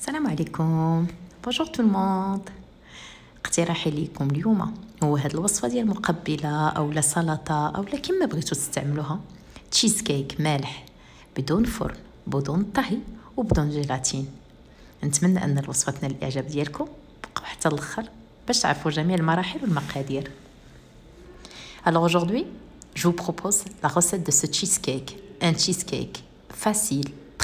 السلام عليكم. بونجور تو الموند اقتراحي ليكم اليوم هو هاد الوصفة ديال مقبلة اولا سلطة اولا كما بغيتو تستعملوها. تشيز كيك مالح بدون فرن بدون طهي وبدون جيلاتين. نتمنى أن الوصفة تنال الإعجاب ديالكم بقاو حتى الأخر باش تعرفوا جميع المراحل والمقادير Alors aujourd'hui, je vous propose la recette de ce cheesecake. Un cheesecake facile,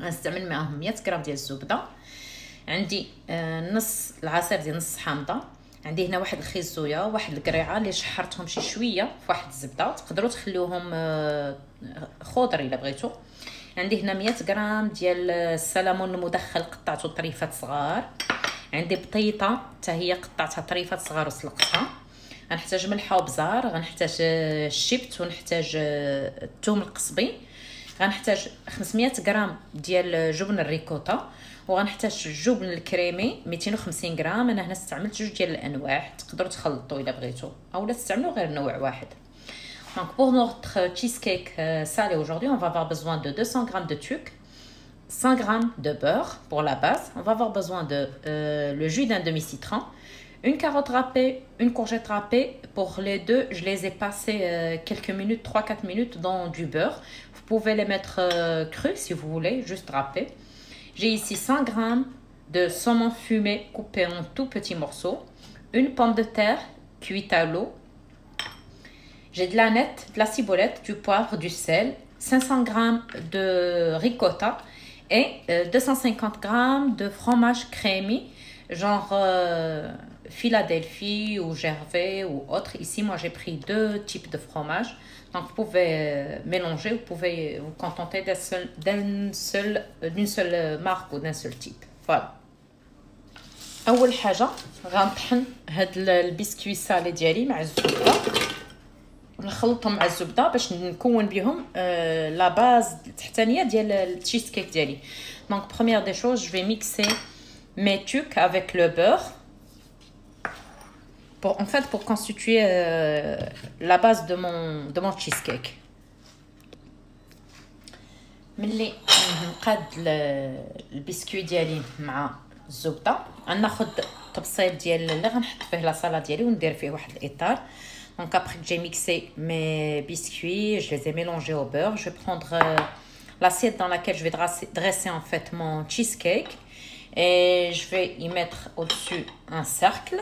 غنستعمل معاهم 100 غرام ديال الزبدة. عندي نص العصير ديال نص حامضة. عندي هنا واحد الخيزوية واحد القريعة اللي شحرتهم شي شوية في واحد الزبدة. تقدروا تخليوهم خضر إلا بغيتو. عندي هنا 100 غرام ديال السلمون المدخل قطعته طريفات صغار. عندي بطيطة حتى هي قطعتها طريفات صغار وسلقتها. غنحتاج ملحة وبزار غنحتاج الشيبت ونحتاج الثوم القصبي. غنحتاج 500 غرام ديال جبن الريكوتا وغنحتاج الجبن الكريمي 250 غرام انا هنا استعملت جوج ديال الانواع تقدروا تخلطوا الا بغيتوا اولا تستعملوا غير نوع واحد Donc pour notre cheesecake euh, salé aujourd'hui, on va avoir besoin de 200 g de tuc, 100 g de beurre pour la base. On va avoir besoin de euh, le jus d'un demi-citron, une carotte râpée, une courgette râpée. Pour les deux, je les ai passés euh, quelques minutes, 3-4 minutes dans du beurre. Vous pouvez les mettre euh, si vous voulez, juste râpés. J'ai ici 100 g de saumon fumé coupé en tout petits morceaux, une pomme de terre cuite à l'eau. J'ai de la nette, de la ciboulette, du poivre, du sel, 500 g de ricotta et euh, 250 g de fromage crémé, genre euh, Philadelphie ou Gervais ou autre. Ici, moi, j'ai pris deux types de fromage. Donc, vous pouvez mélanger, vous pouvez vous contenter d'une seule, seul, seule marque ou d'un seul type. Voilà. اول حاجه غنطحن هاد البسكوي سالي ديالي مع الزبده ونخلطهم مع الزبده باش نكون بهم آه لا باز التحتانيه ديال التشيز كيك ديالي دونك بروميير دي شوز جو في ميكسي مي توك افيك لو بور pour en fait pour constituer euh, la base de mon de mon cheesecake ملي نقاد البسكوي ديالي مع الزبده غناخد طبسيل ديال اللي غنحط فيه لاصاله ديالي وندير فيه واحد الاطار Donc après que j'ai mixé mes biscuits, je les ai mélangés au beurre. Je vais prendre euh, l'assiette dans laquelle je vais dresser, dresser en fait mon cheesecake. Et je vais y mettre au-dessus un cercle.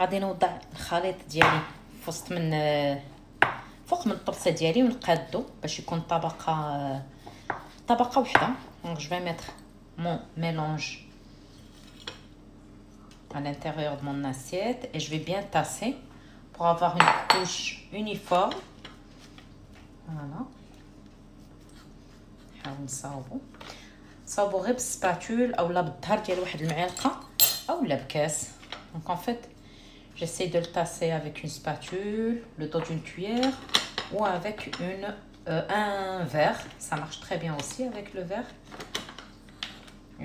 غادي نوضع الخليط ديالي في وسط من فوق من الطبسة ديالي ونقادو باش يكون طبقة طبقة وحدة. دونك جو mettre mon mélange à l'intérieur de mon assiette et je vais bien tasser pour avoir une couche uniforme. Voilà. نحاول نصاوبو صاوبو غير بالسباتول اولا بالظهر ديال واحد المعلقه اولا بكاس دونك en fait J'essaie de le tasser avec une spatule, le dos d'une cuillère ou avec une, euh, un verre. Ça marche très bien aussi avec le verre.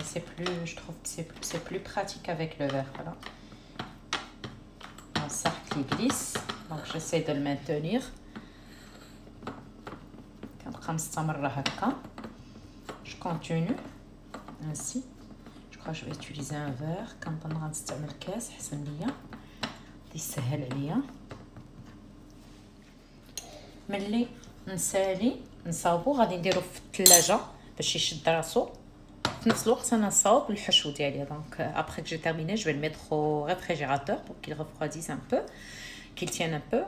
C'est plus, je trouve que c'est plus pratique avec le verre. Voilà. Mon cercle glisse. Donc j'essaie de le maintenir. Je continue ainsi. Je crois que je vais utiliser un verre. Quand on va le caisse, يسهل عليا ملي نسالي نصاوبو غادي نديرو في الثلاجه باش يشد راسو. في نفس الوقت أنا نصاوب الحشو ديالي. دونك ابخي je vais le mettre au réfrigérateur pour qu'il refroidisse un peu qu'il tienne un peu.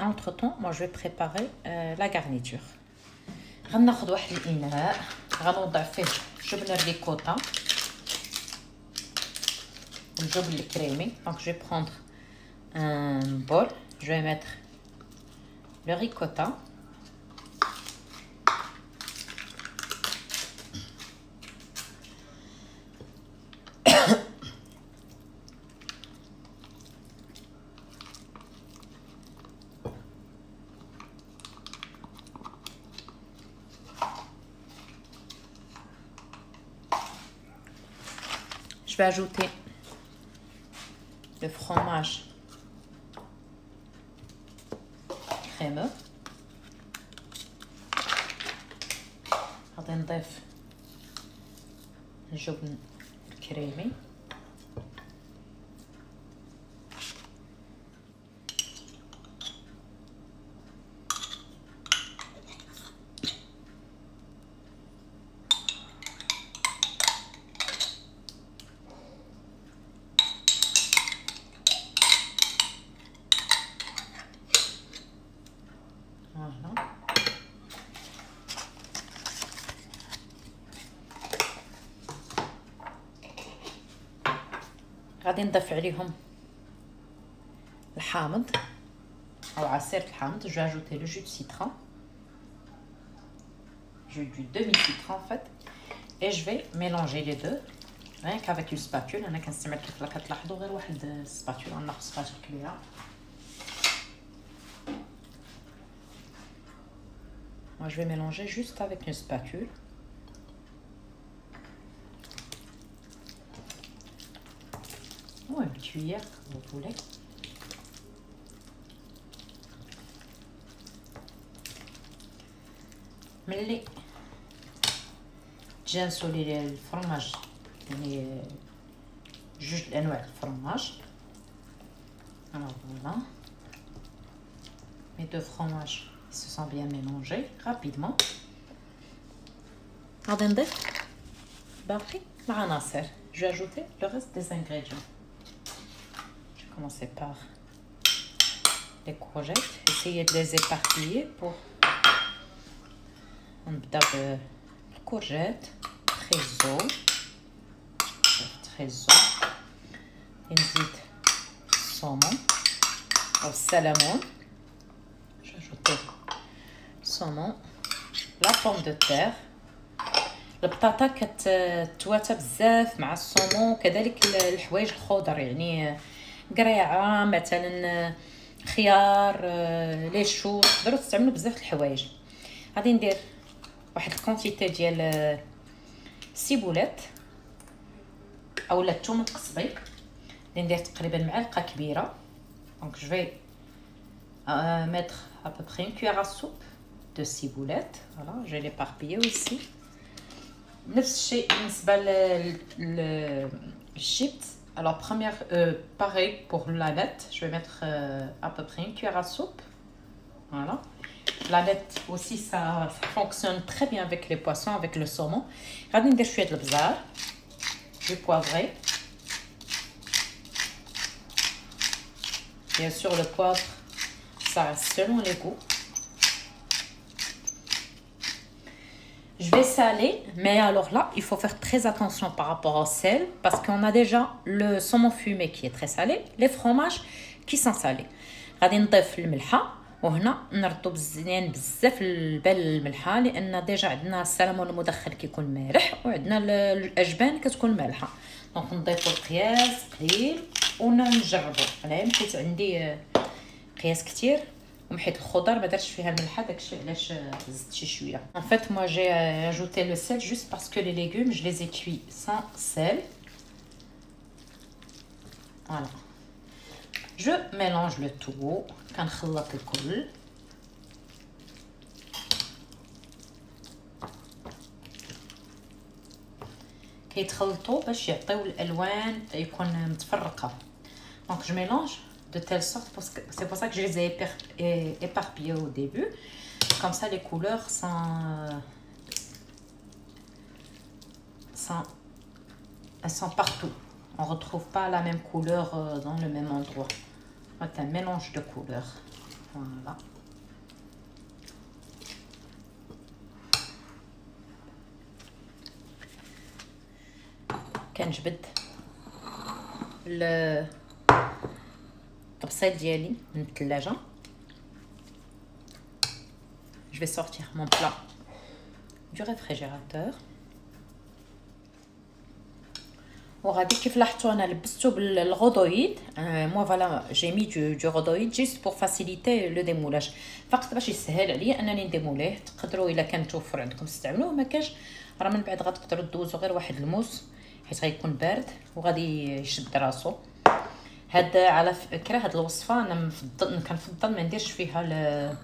Entre temps moi je vais préparer euh, غناخد واحد الإناء. غنوضع فيه جبن الريكوتا. الجبن الكريمي. دونك جو prendre un bol. Je vais mettre le ricotta. Je vais ajouter le fromage crémeux. غادي نضيف الجبن الكريمي غادي نضيف عليهم الحامض او عصير الحامض جو اجوتي لو جو دو سيترون جو دو demi citron en fait et je vais mélanger les deux rien qu'avec une spatule انا كنستعمل كيف كتلاحظوا غير واحد السباتول غناخذ سباتول كبيره Moi, je vais mélanger juste avec une spatule. cuillère comme vous voulez. ملي تجي نسولي الفرماج يعني جوج الانواع الفرماج alors voilà mes deux fromages se sont bien mélangés rapidement غادي نضيف باقي العناصر je vais ajouter le reste des ingrédients commencer par les courgettes. Essayez de les éparpiller pour... On de courgettes, trésor, trésor, نزيد saumon au salamon. J'ajoute saumon, la pomme de terre, البطاطا كتواتى بزاف مع الصومون وكذلك الحوايج الخضر يعني قريعة مثلا خيار آه، لي شو؟ تقدروا تستعملوا بزاف الحوايج. غادي ندير واحد الكونتيتي ديال السيبولات آه، اولا الثوم القصبي. غادي ندير تقريبا معلقة كبيرة. دونك جو في mettre à peu près une cuillère à soupe de ciboulette. Voilà je vais نفس الشيء بالنسبة للشيبس Alors, première, euh, pareil pour la l'aneth, je vais mettre euh, à peu près une cuillère à soupe. Voilà. La L'aneth aussi, ça, fonctionne très bien avec les poissons, avec le saumon. Radine des chouettes le bazar, du poivré. Bien sûr, le poivre, ça reste selon les goûts. Je vais saler, mais alors là, il faut faire très attention par rapport au sel parce qu'on a déjà le saumon fumé qui est très salé, les fromages qui sont salés. غادي نضيف الملحه وهنا نردو بزيان بزاف البال الملحه لأن ديجا عندنا السلمون المدخن كيكون مالح وعندنا الاجبان كتكون مالحه دونك نضيفو القياس قليل ونجربو أنا حيت عندي قياس كتير ومحيت الخضر ما درتش فيها الملحة داكشي علاش زدت شي شوية. ان فيت مو جي اجوتي لو سيل جوست باسكو لي ليغوم جو لي كوي سان سيل فوالا جو ميلونج لو تو كنخلط الكل كيتخلطوا باش يعطيو الألوان يكون متفرقة. دونك جو ميلونج de telle sorte, parce que c'est pour ça que je les ai éparpillés au début. Comme ça, les couleurs sont, sont, elles sont partout. On ne retrouve pas la même couleur euh, dans le même endroit. C'est un mélange de couleurs. Voilà. كنجبد le الطبسيل ديالي من الثلاجه je vais sortir mon plat du وغادي كيف لاحظتوا أنا لبستو بالغدويد مو فوالا جي مي دو دو غدويد جيست بور فاسيليتي لو ديمولاج فقط باش يسهل عليا أنني نديموليه. تقدروا إلا كان توفر عندكم تستعملوه ما كاش. راه من بعد غتقدروا دوزوا غير واحد الموس حيت غيكون بارد وغادي يشد راسو. هاد على فكرة هاد الوصفة أنا مفضل كنفضل ما نديرش فيها ل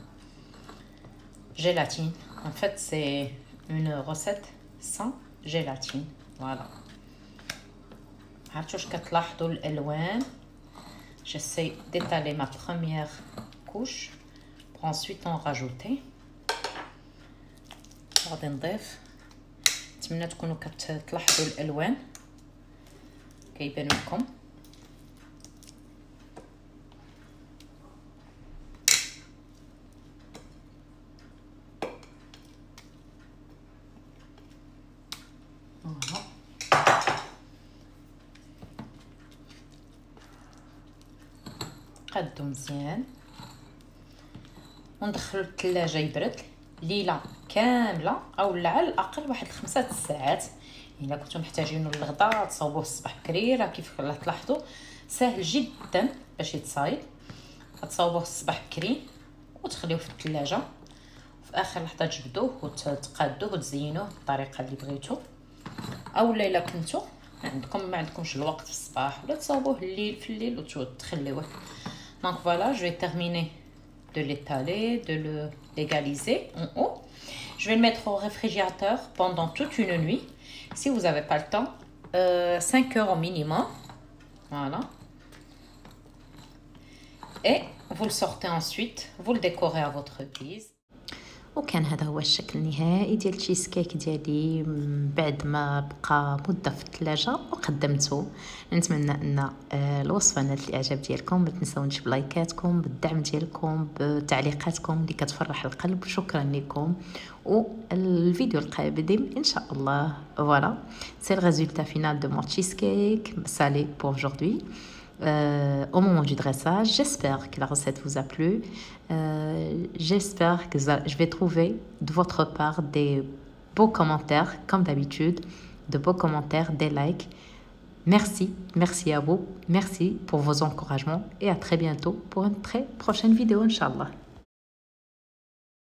جيلاتين. ان فيت سي اون غوسيت سان جيلاتين فوالا عرفتوا واش كتلاحظوا الألوان؟ J'essaie d'étaler ma première couche pour ensuite en غادي نضيف نتمنى تكونوا كتلاحظوا الألوان. كيبان لكم قادو مزيان وندخلو للثلاجه يبرد. ليلة كاملة أو على الأقل واحد خمسة ساعات. إلا كنتو محتاجينو للغدا تصاوبوه الصباح بكري راه كيف تلاحظوا سهل جدا باش يتصايب غتصاوبوه الصباح بكري وتخليوه في الثلاجة. في آخر لحظة تجبدوه وتقادوه وتزينوه بالطريقة اللي بغيتو. أو إلا كنتو عندكم ما عندكمش الوقت في الصباح ولا تصاوبوه الليل في الليل وتخليوه. Donc voilà, je vais terminer de l'étaler, de le légaliser en haut. Je vais le mettre au réfrigérateur pendant toute une nuit. Si vous n'avez pas le temps, euh, 5 heures au minimum. Voilà. Et vous le sortez ensuite, vous le décorez à votre guise. وكان هذا هو الشكل النهائي ديال التشيز كيك ديالي بعد ما بقى مدة في الثلاجة وقدمته. نتمنى أن آه، الوصفة نالت الإعجاب ديالكم. ما تنساونش بلايكاتكم بالدعم ديالكم بتعليقاتكم اللي كتفرح القلب. شكرا لكم. والفيديو القادم إن شاء الله. فوالا سي الريزولتا فينال دو مون تشيز كيك سالي بور aujourd'hui. Euh, au moment du dressage. J'espère que la recette vous a plu. Euh, J'espère que je vais trouver de votre part des beaux commentaires, comme d'habitude, de beaux commentaires, des likes. Merci, merci à vous, merci pour vos encouragements et à très bientôt pour une très prochaine vidéo, Inch'Allah.